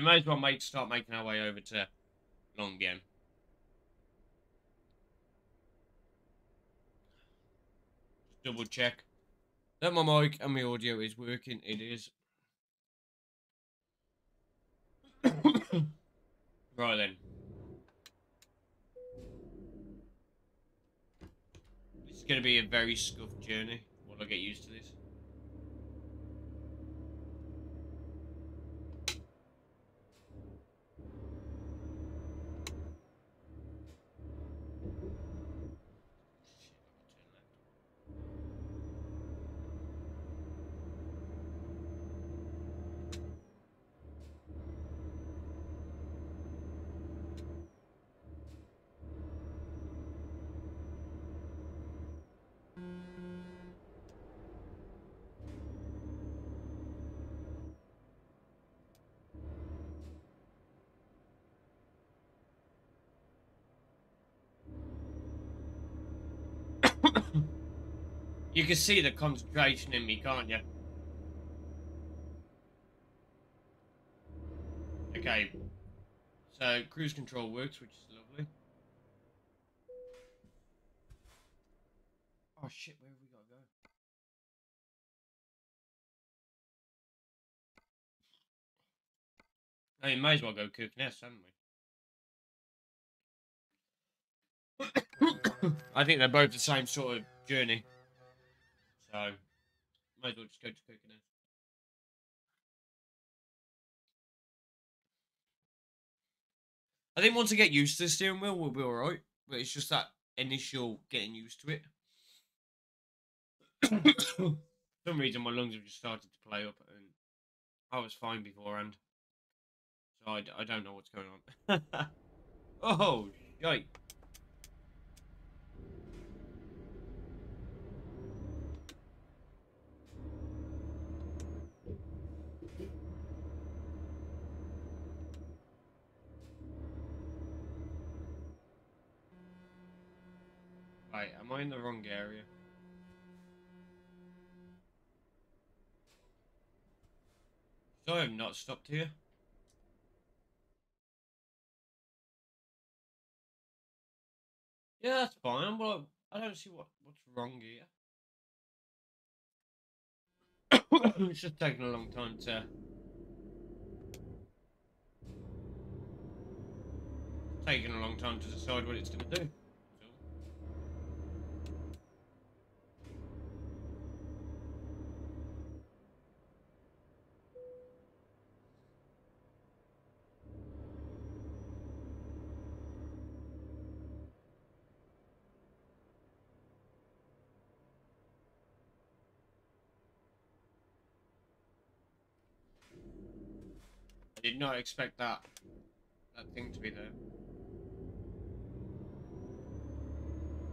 We may as well make start making our way over to. Just double check that my mic and my audio is working. It is. right then. This is going to be a very scuffed journey while I get used to this. You can see the concentration in me, can't you? Okay. So, cruise control works, which is lovely. Oh shit, where have we got to go? Oh, you may as well go Kirkness, haven't we? I think they're both the same sort of journey. So, might as well just go to Kirkness. I think once I get used to the steering wheel, we'll be alright. But it's just that initial getting used to it. Some reason, my lungs have just started to play up, and I was fine beforehand. So I, I don't know what's going on. oh, shite. Right, am I in the wrong area? So I have not stopped here. Yeah, that's fine. Well, I don't see what what's wrong here. it's just taking a long time to. Taking a long time to decide what it's going to do. Did not expect that that thing to be there.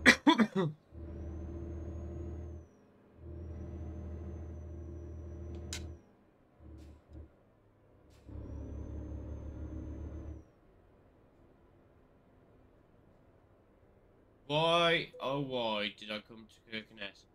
why, oh why did I come to Kirkenes?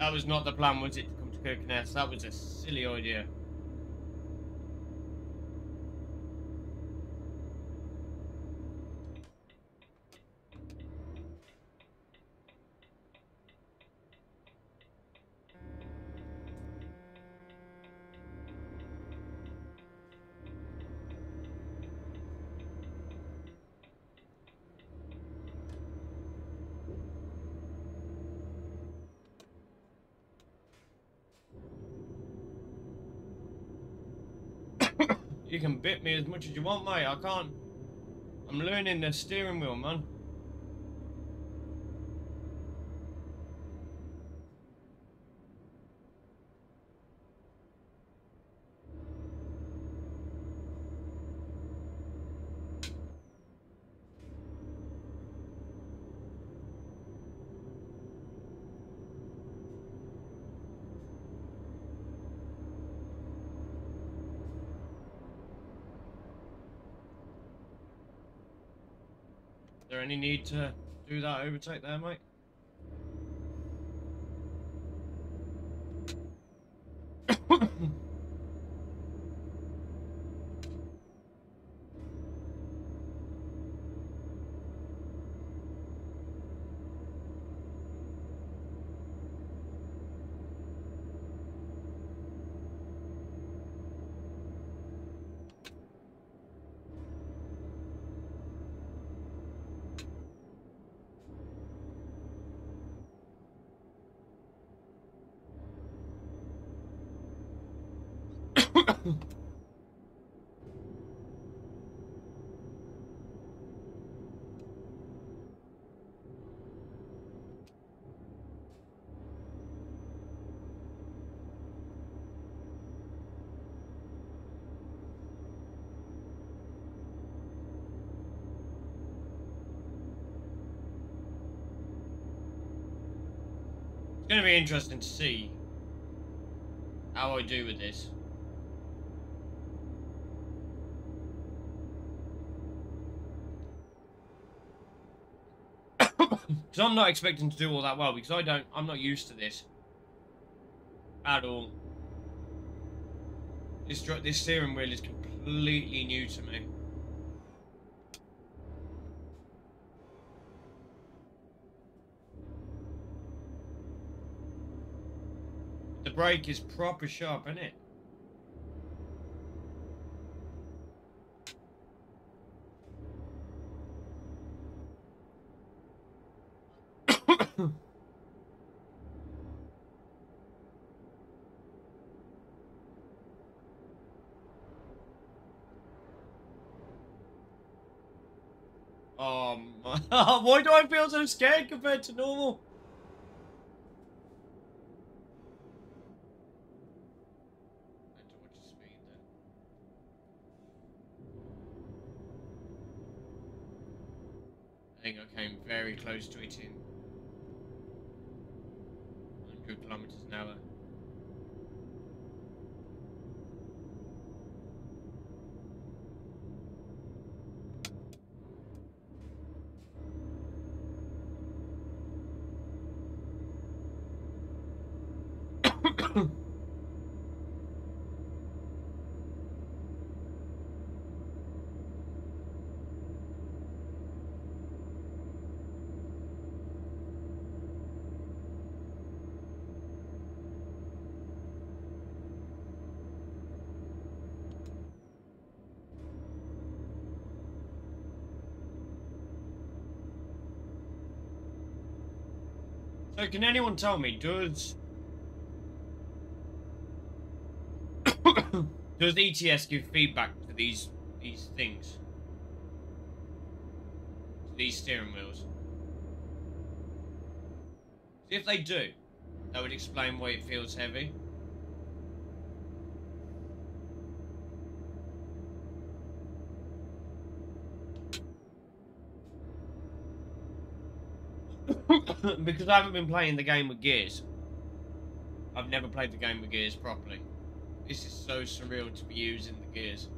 That was not the plan, was it, to come to Kirkenes? That was a silly idea. Bit me as much as you want, mate. I can't. I'm learning the steering wheel, man. Any need to do that overtake there, mate? It's going to be interesting to see how I do with this. Because I'm not expecting to do all that well because I don't, I'm not used to this at all. This this steering wheel is completely new to me. The brake is proper sharp, isn't it? Um, why do I feel so scared compared to normal? I think I came very close to hitting 100 kilometers an hour. So can anyone tell me, does does ETS give feedback to these these things? To these steering wheels? If they do, that would explain why it feels heavy. because I haven't been playing the game with gears. I've never played the game with gears properly. This is so surreal to be using the gears.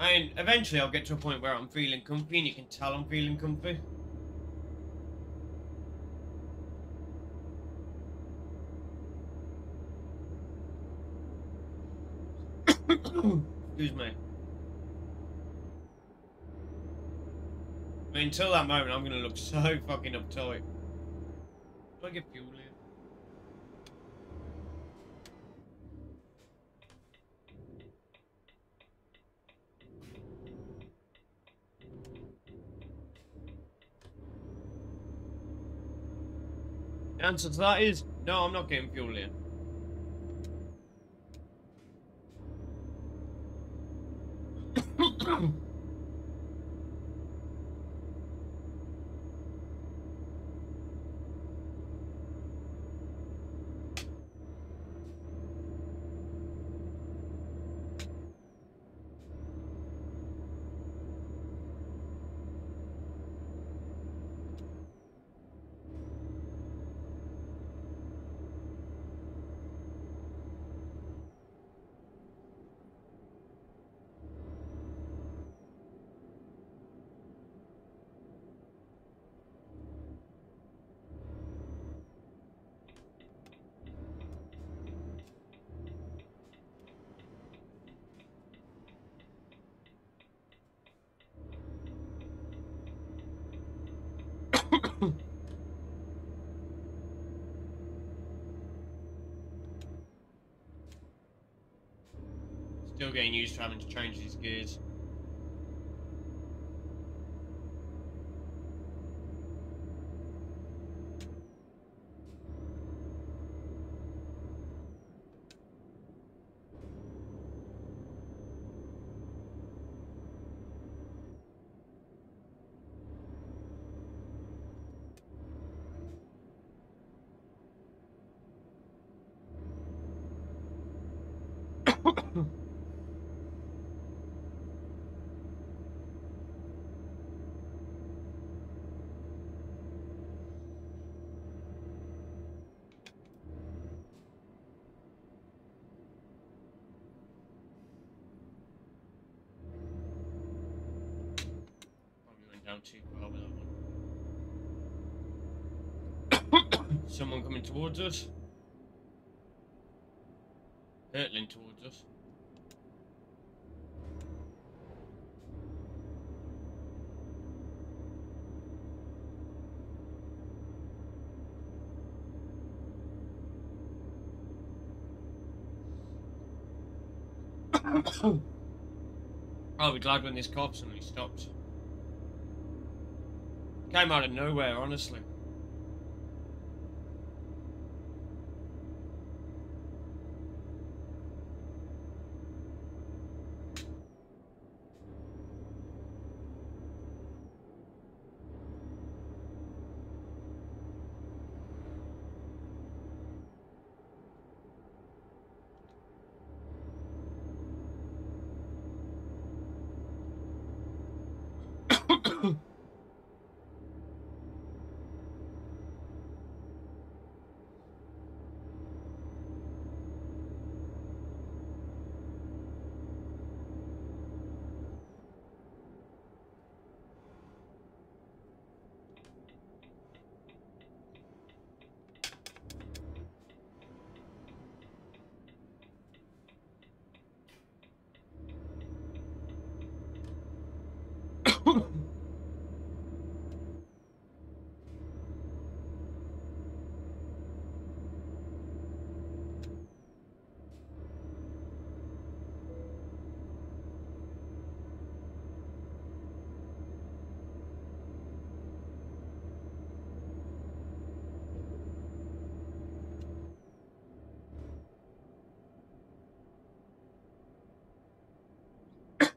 And eventually I'll get to a point where I'm feeling comfy and you can tell I'm feeling comfy. Excuse me. I mean, until that moment, I'm gonna look so fucking uptight. Do I get fuel in? Answer to that is no, I'm not getting fuel in. Still getting used to having to change these gears. Probably went down too far with that one. Someone coming towards us. Hurtling towards us. I'll be glad when this cop suddenly stops. Came out of nowhere, honestly.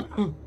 Hmm.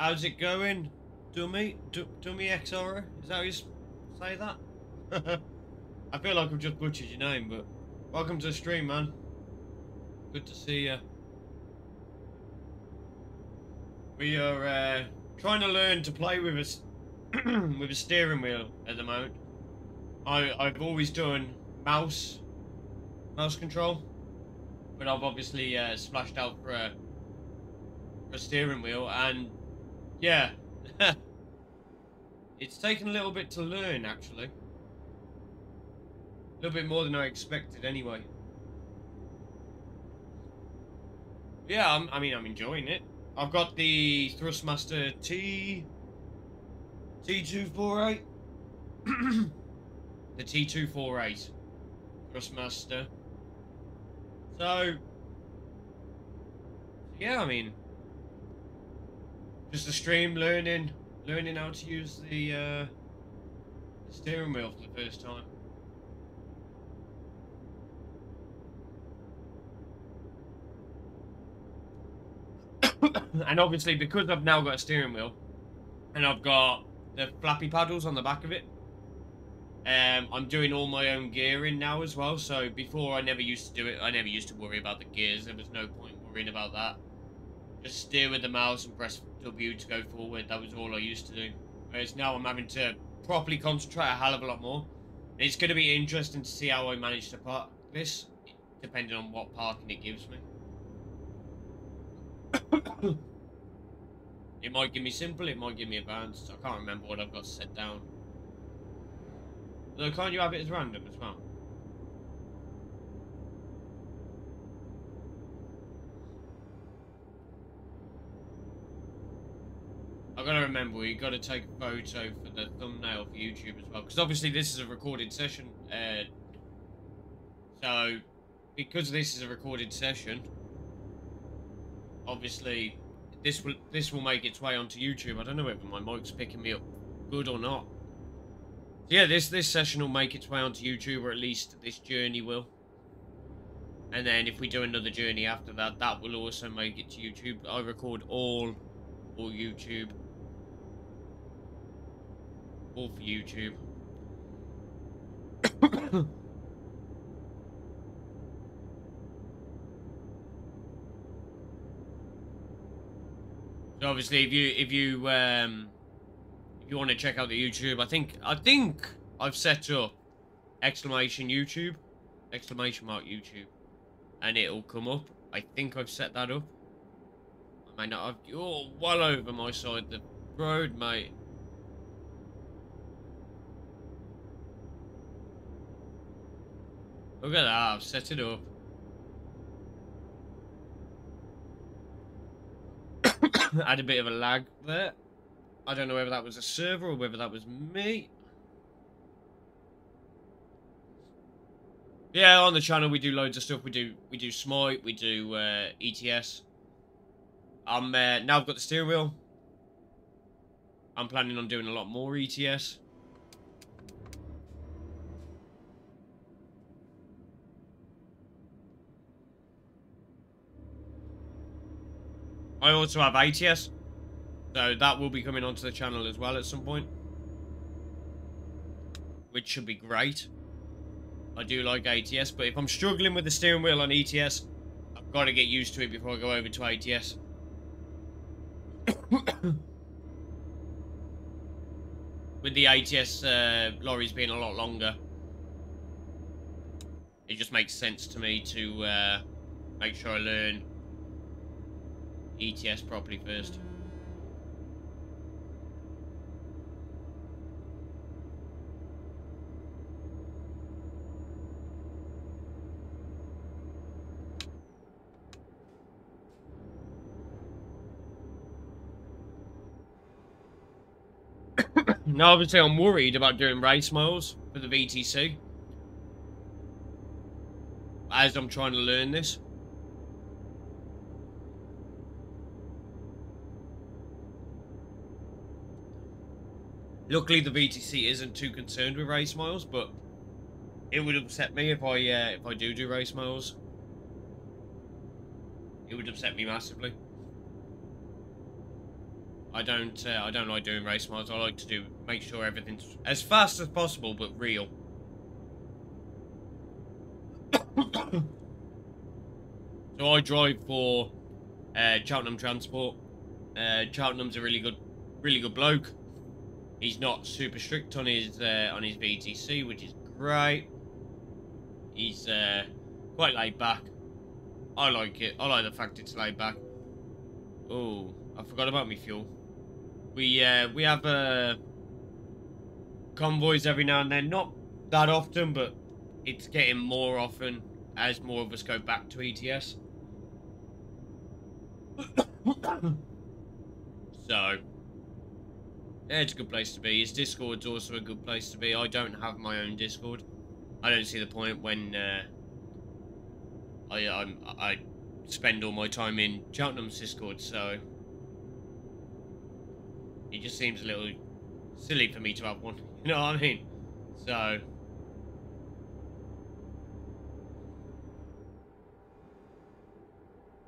How's it going, Dummy? D Dummy XR? Is that how you say that? I feel like I've just butchered your name, but welcome to the stream, man. Good to see you. We are uh, trying to learn to play with a with a steering wheel at the moment. I I've always done mouse mouse control, but I've obviously uh, splashed out for a, for a steering wheel, and yeah, it's taken a little bit to learn actually. A little bit more than I expected, anyway. Yeah, I'm, I mean, I'm enjoying it. I've got the Thrustmaster T... T248. the T248 Thrustmaster. So... Yeah, I mean... Just a stream learning, learning how to use the, uh, the steering wheel for the first time. and obviously because I've now got a steering wheel and I've got the flappy paddles on the back of it um, I'm doing all my own gearing now as well. So before I never used to do it. I never used to worry about the gears. There was no point worrying about that. Just steer with the mouse and press W to go forward that was all I used to do whereas now I'm having to properly concentrate a hell of a lot more it's going to be interesting to see how I manage to park this depending on what parking it gives me it might give me simple, it might give me advanced. I can't remember what I've got set down. So can't you have it as random as well? I've got to remember, you got to take a photo for the thumbnail for YouTube as well. Because obviously this is a recorded session. Uh, so, because this is a recorded session, obviously this will this will make its way onto YouTube. I don't know whether my mic's picking me up good or not. Yeah, this this session will make its way onto YouTube, or at least this journey will. And then if we do another journey after that, that will also make it to YouTube. I record all, all YouTube, all for YouTube. So obviously, if you if you um, if you want to check out the YouTube, I think I think I've set up exclamation YouTube, exclamation mark YouTube, and it'll come up. I think I've set that up. I may not have. You're well over my side the road, mate. Look at that, I've set it up. had a bit of a lag there. I don't know whether that was a server or whether that was me. Yeah, on the channel we do loads of stuff. We do we do Smite, we do uh, ETS. I'm uh, now I've got the steering wheel. I'm planning on doing a lot more ETS. I also have ATS. So that will be coming onto the channel as well at some point. Which should be great. I do like ATS, but if I'm struggling with the steering wheel on ETS, I've got to get used to it before I go over to ATS. with the ATS uh, lorries being a lot longer, it just makes sense to me to uh, make sure I learn ETS properly first. now, obviously, I'm worried about doing race miles for the VTC as I'm trying to learn this. Luckily, the VTC isn't too concerned with race miles, but it would upset me if I uh, if I do do race miles. It would upset me massively. I don't uh, I don't like doing race miles. I like to do make sure everything's as fast as possible but real. so I drive for uh, Cheltenham Transport. Uh, Cheltenham's a really good, really good bloke. He's not super strict on his uh, on his VTC, which is great. He's uh, quite laid back. I like it. I like the fact it's laid back. Oh, I forgot about me fuel. We uh, we have uh, convoys every now and then. Not that often, but it's getting more often as more of us go back to ETS. so, it's a good place to be. His Discord's also a good place to be. I don't have my own Discord. I don't see the point when uh, I I'm, I spend all my time in Cheltenham's Discord. So it just seems a little silly for me to have one. You know what I mean? So.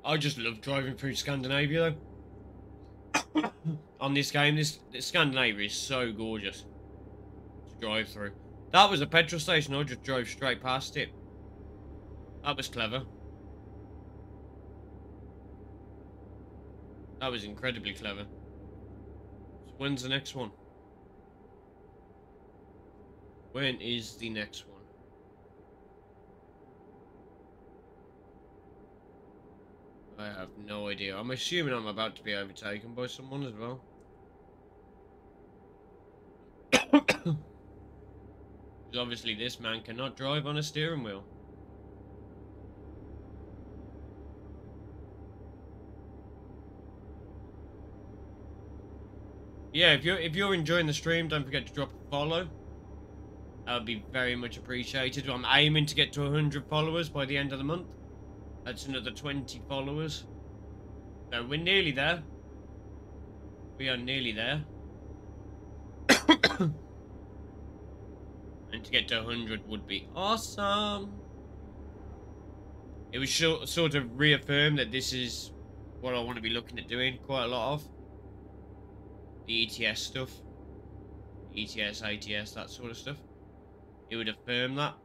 I just love driving through Scandinavia though. on this game. This, this Scandinavia is so gorgeous to drive through. That was a petrol station. I just drove straight past it. That was clever. That was incredibly clever. So when's the next one? When is the next one? I have no idea. I'm assuming I'm about to be overtaken by someone as well. obviously this man cannot drive on a steering wheel. Yeah, if you're if you're enjoying the stream, don't forget to drop a follow. That would be very much appreciated. I'm aiming to get to 100 followers by the end of the month. That's another 20 followers. So we're nearly there. We are nearly there. and to get to 100 would be awesome. It was sort of reaffirmed that this is what I want to be looking at doing quite a lot of. The ETS stuff. ETS, ATS, that sort of stuff. It would affirm that.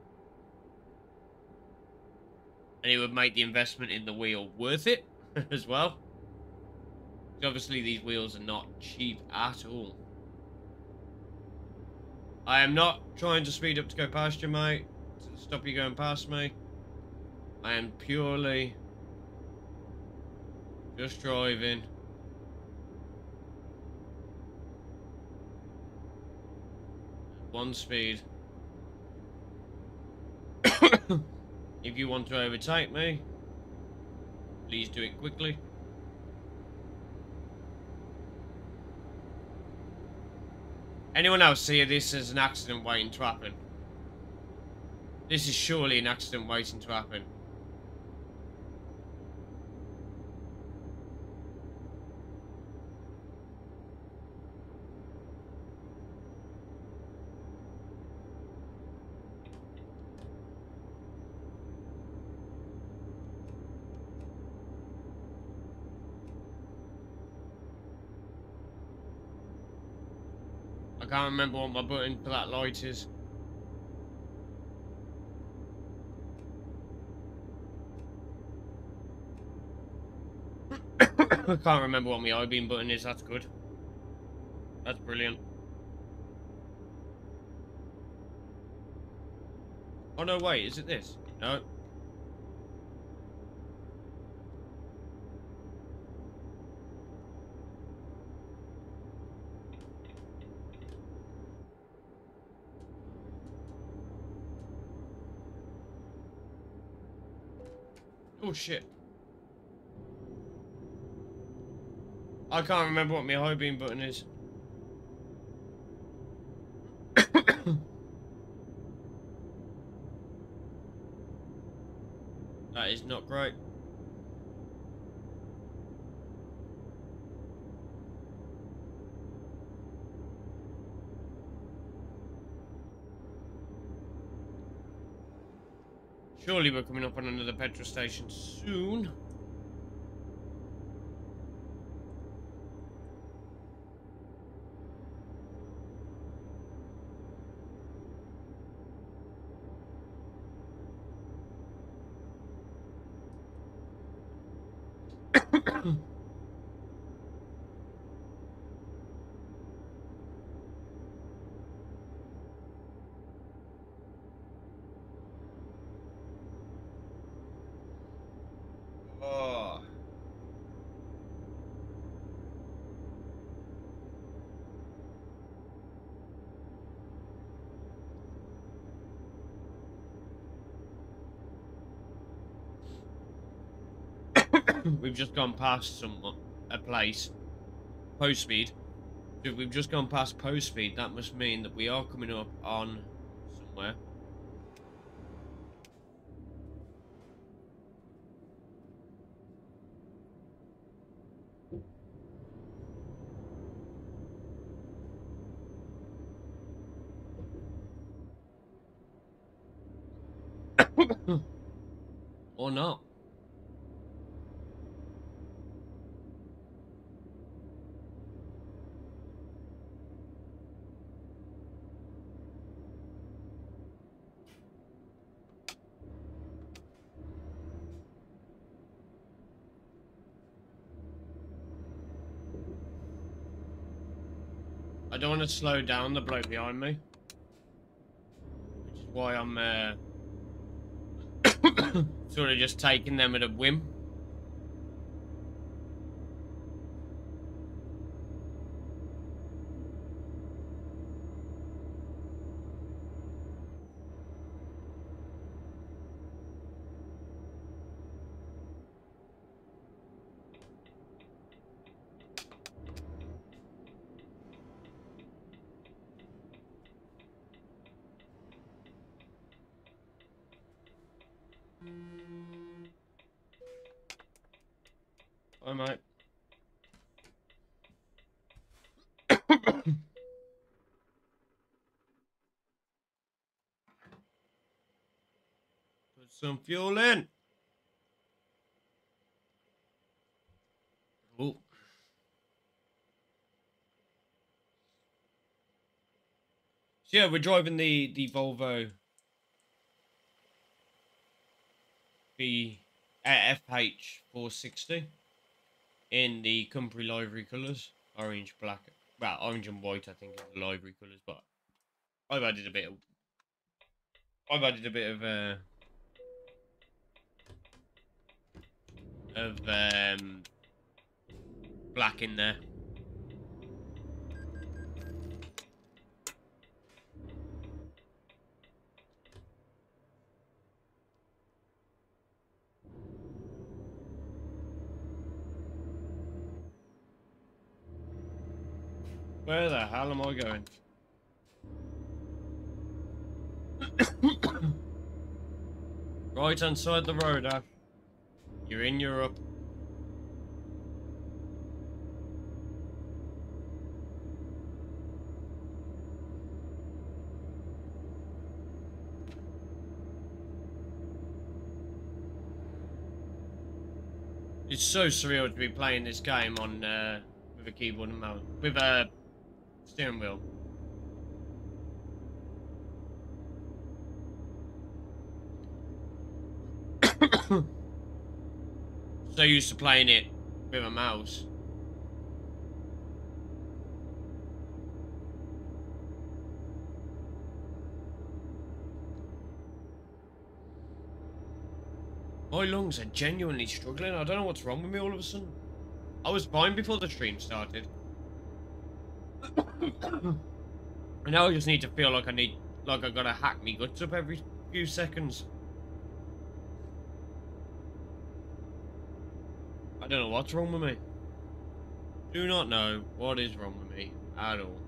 And it would make the investment in the wheel worth it as well. Obviously these wheels are not cheap at all. I am not trying to speed up to go past you, mate. To stop you going past me. I am purely just driving. One speed. if you want to overtake me, please do it quickly. Anyone else see this as an accident waiting to happen? This is surely an accident waiting to happen. I can't remember what my button for that light is. I can't remember what my I-beam button is, that's good. That's brilliant. Oh no, wait, is it this? No. Oh shit. I can't remember what my high beam button is. that is not great. Surely we're coming up on another petrol station soon. oh. We've just gone past some uh, a place. Post speed. If we've just gone past post speed, that must mean that we are coming up on somewhere. or not. I don't want to slow down the bloke behind me. Which is why I'm uh, sort of just taking them at a whim. I might. Put some fuel in. Oh. So yeah, we're driving the the Volvo the FH 460 in the company livery colours, orange, black, well, orange and white, I think, is the livery colours, but I've added a bit of, I've added a bit of, uh, of, um, black in there. Where the hell am I going? right inside the road, Ash. You're in Europe. It's so surreal to be playing this game on uh, with a keyboard and mouse, with a steering wheel. so used to playing it with a mouse. My lungs are genuinely struggling. I don't know what's wrong with me all of a sudden. I was fine before the stream started. and now I just need to feel like I need, like I gotta hack me guts up every few seconds. I don't know what's wrong with me. Do not know what is wrong with me at all.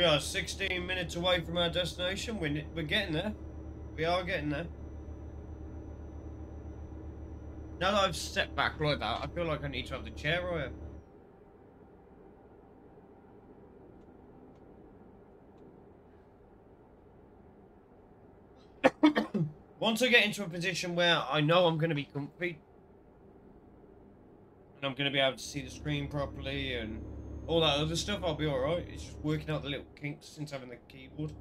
we are 16 minutes away from our destination. We're, we're getting there. We are getting there. Now that I've stepped back like that, I feel like I need to have the chair right. here. Once I get into a position where I know I'm going to be comfy, and I'm going to be able to see the screen properly and all that other stuff, I'll be alright. It's just working out the little kinks since having the keyboard.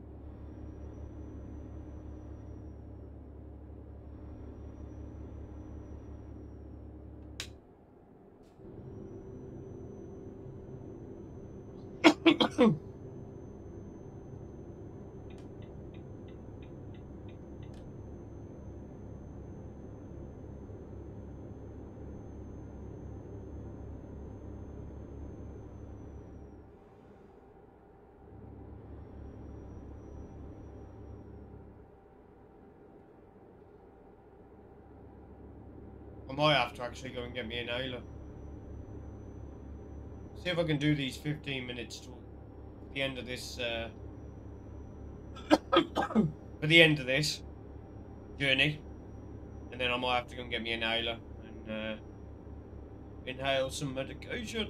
might have to actually go and get me an Ayla. See if I can do these 15 minutes to the end of this, uh, for the end of this journey. And then I might have to go and get me an Ayla and, uh, inhale some medication.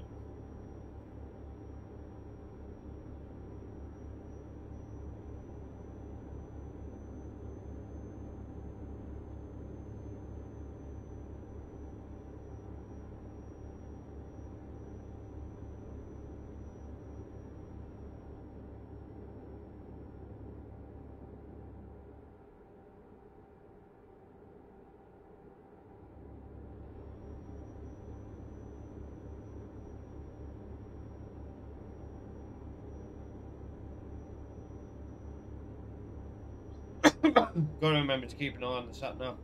Gotta remember to keep an eye on the sat nav.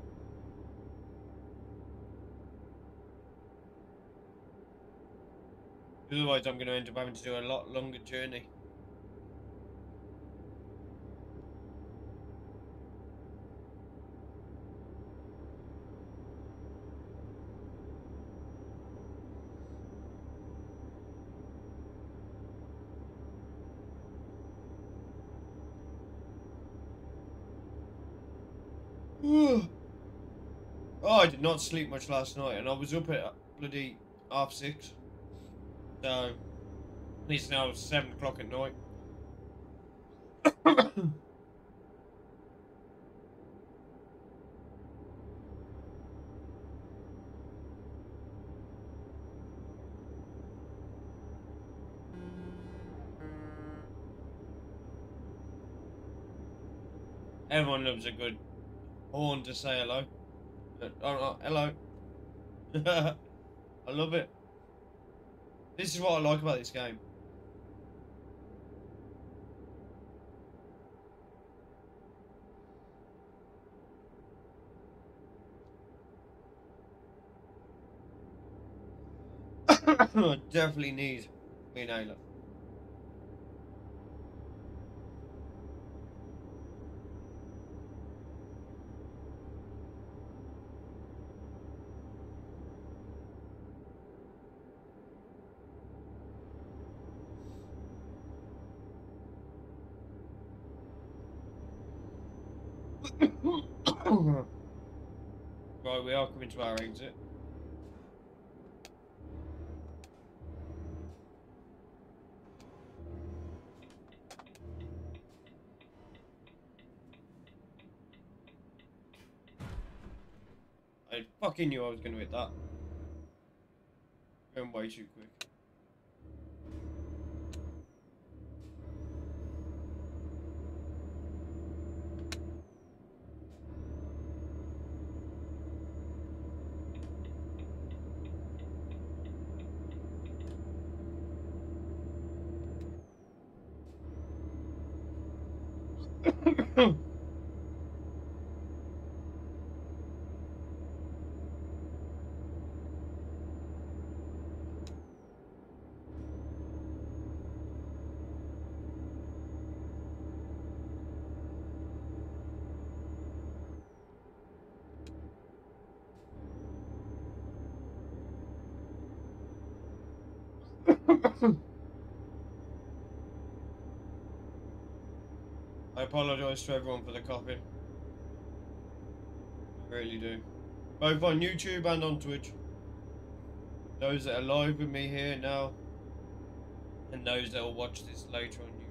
Otherwise, I'm going to end up having to do a lot longer journey. oh, I did not sleep much last night, and I was up at bloody half six. So, at least now it's seven o'clock at night. Everyone loves a good horn to say hello. Oh, oh, hello. I love it. This is what I like about this game. I definitely need me an Ayla. Right, we are coming to our exit. I fucking knew I was going to hit that. Going way too quick. I apologise to everyone for the coughing. I really do. Both on YouTube and on Twitch. Those that are live with me here now. And those that will watch this later on YouTube.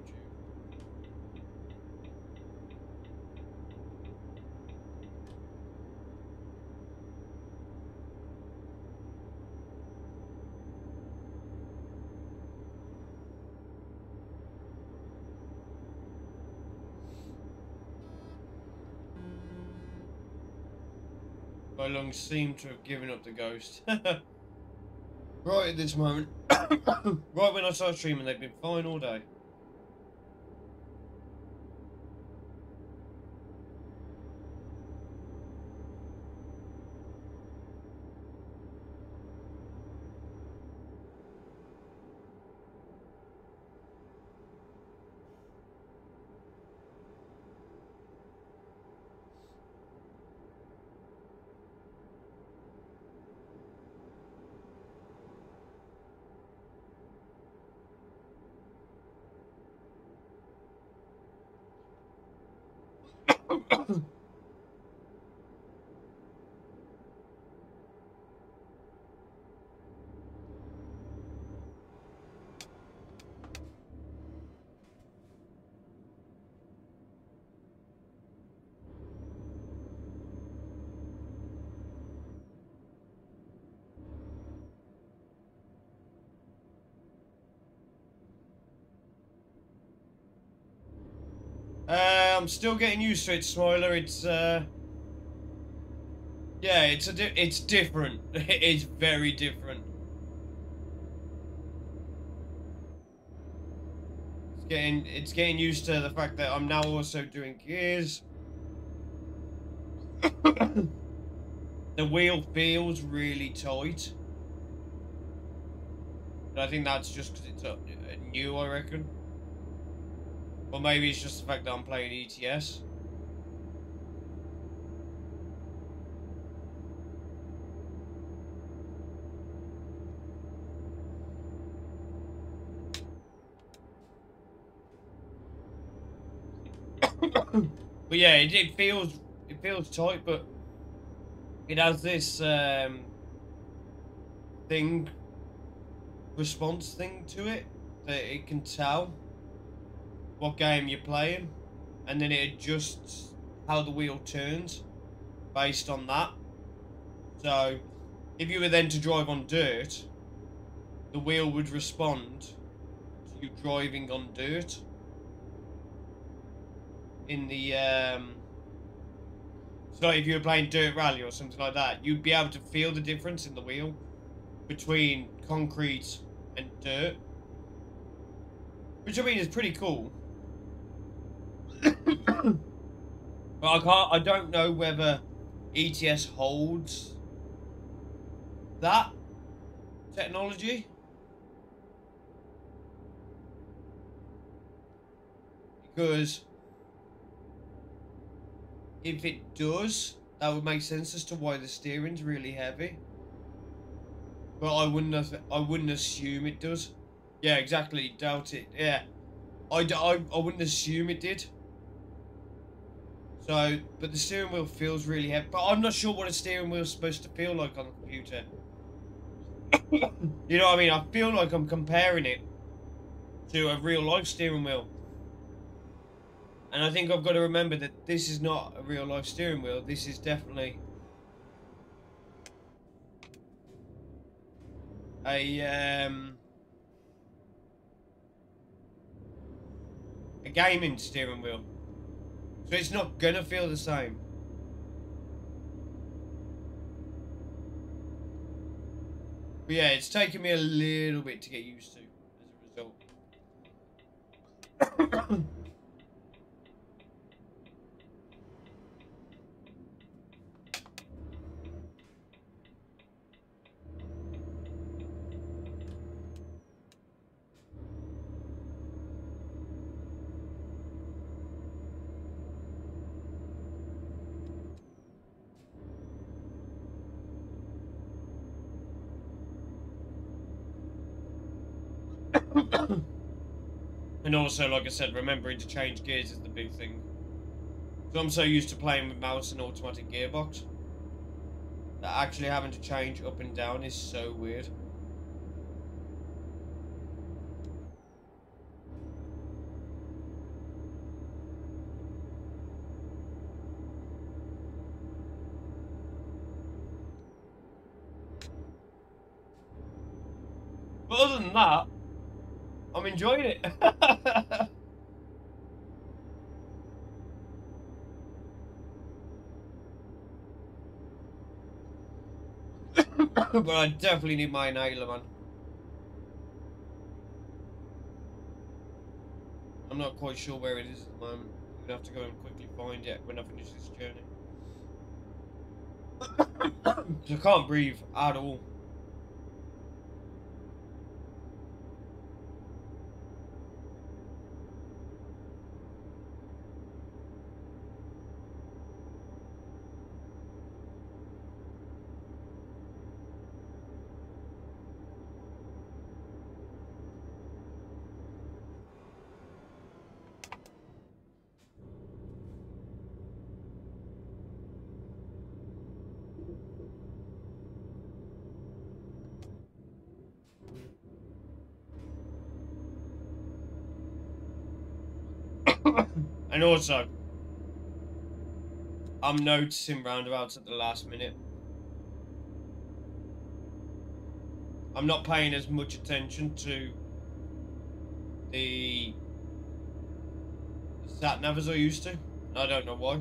Lungs seem to have given up the ghost. right at this moment. right when I started streaming, they've been fine all day. Uh, I'm still getting used to it, Smiler. It's uh, yeah, it's a di it's different. it's very different. It's getting it's getting used to the fact that I'm now also doing gears. the wheel feels really tight. I think that's just because it's uh, new, I reckon. Or maybe it's just the fact that I'm playing ETS. but yeah, it, it, feels it feels tight, but it has this um, thing response thing to it that it can tell what game you're playing, and then it adjusts how the wheel turns based on that. So, if you were then to drive on dirt, the wheel would respond to you driving on dirt. In the, um, so if you were playing Dirt Rally or something like that, you'd be able to feel the difference in the wheel between concrete and dirt. Which I mean is pretty cool. But I can't. I don't know whether ETS holds that technology. Because if it does, that would make sense as to why the steering's really heavy. But I wouldn't I wouldn't assume it does. Yeah, exactly. Doubt it. Yeah. I, I, I wouldn't assume it did. So, but the steering wheel feels really heavy. But I'm not sure what a steering wheel is supposed to feel like on the computer. you know what I mean? I feel like I'm comparing it to a real life steering wheel. And I think I've got to remember that this is not a real life steering wheel. This is definitely a um, a gaming steering wheel. So it's not gonna feel the same. But yeah, it's taken me a little bit to get used to as a result. And also, like I said, remembering to change gears is the big thing. So I'm so used to playing with mouse and automatic gearbox that actually having to change up and down is so weird. But other than that, I'm enjoying it. But I definitely need my inhaler, man. I'm not quite sure where it is at the moment. I'm gonna have to go and quickly find it when I finish this journey. I can't breathe at all. And also, I'm noticing roundabouts at the last minute. I'm not paying as much attention to the sat nav as I used to. I don't know why.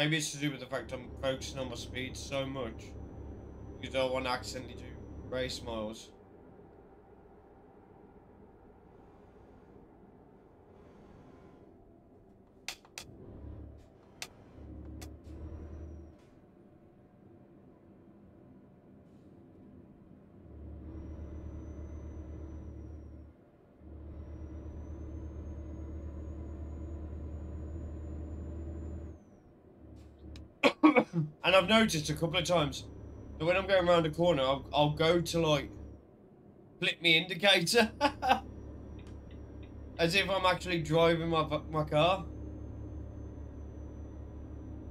Maybe it's to do with the fact I'm focusing on my speed so much. Because I don't want to accidentally do race miles. And I've noticed a couple of times that when I'm going around a corner, I'll, I'll go to like flip me indicator as if I'm actually driving my my car.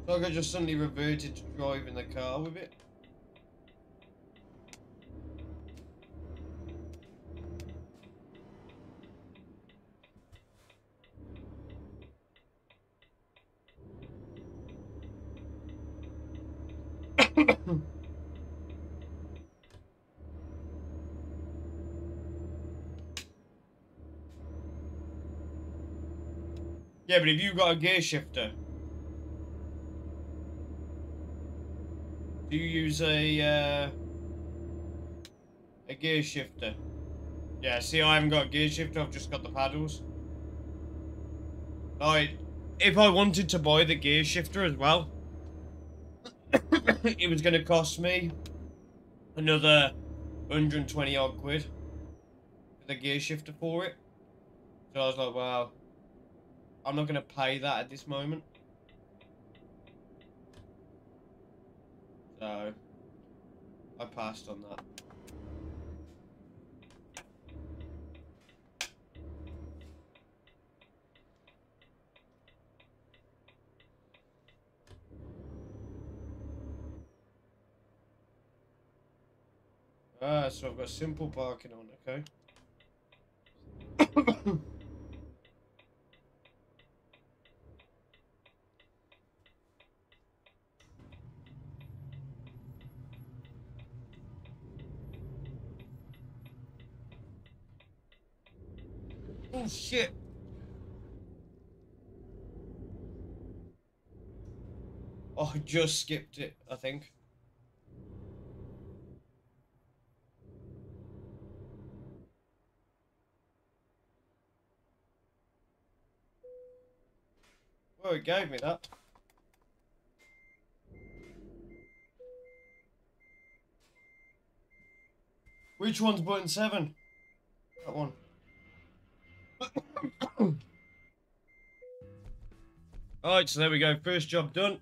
So I just suddenly reverted to driving the car with it. Yeah, but if you've got a gear shifter, do you use a uh, a gear shifter? Yeah, see, I haven't got a gear shifter. I've just got the paddles. Like, if I wanted to buy the gear shifter as well, it was going to cost me another 120 odd quid for the gear shifter for it. So I was like, well, I'm not going to pay that at this moment. So I passed on that. Ah, so I've got simple parking on, okay. oh shit! Oh, I just skipped it, I think. Oh, it gave me that. Which one's button seven? That one. Alright, so there we go. First job done.